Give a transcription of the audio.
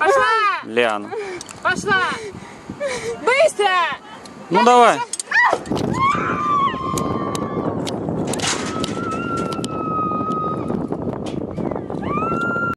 Пошла! Лиана. Пошла! Быстро! Ну давай!